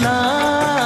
ना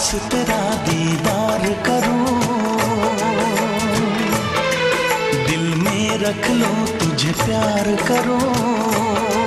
पास तेरा दीदार करूँ। दिल में रख लो तुझे प्यार करूँ।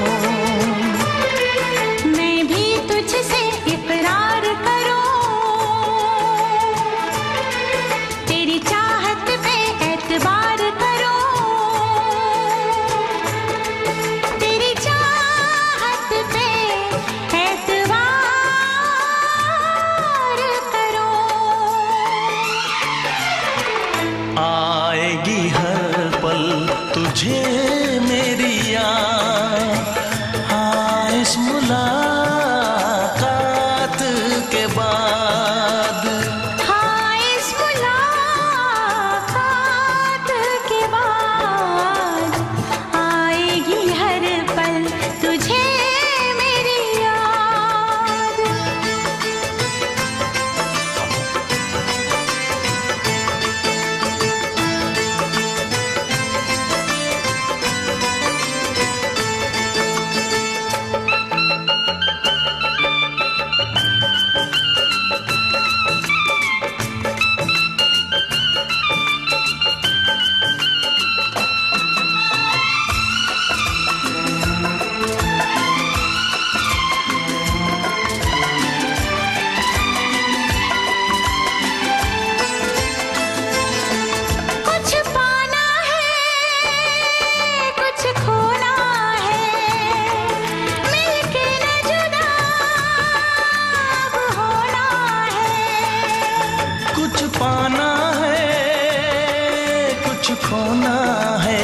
खोना है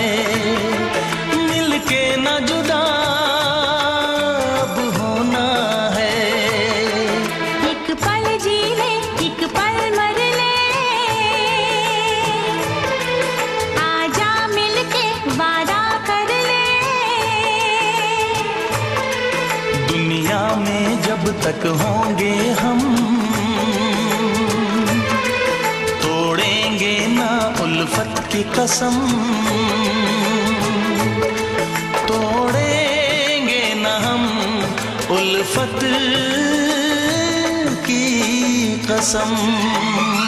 मिलके न जुदा अब होना है। एक पल जीने एक पल मरने। आजा मिलके वादा कर ले। दुनिया में जब तक होंगे हम उल्फत की कसम तोड़ेंगे न हम उल्फत की कसम।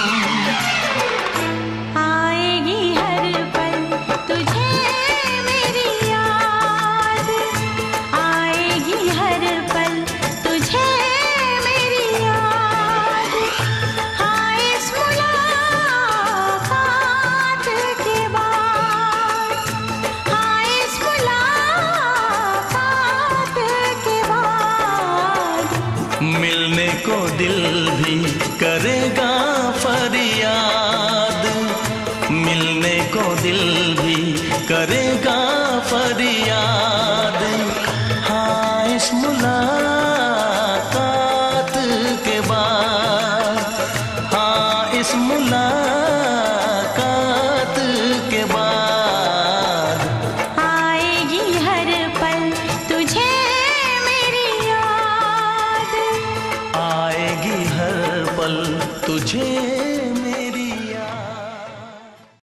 मिलने को दिल भी करेगा फरियाद। मिलने को दिल भी करेगा फरियाद।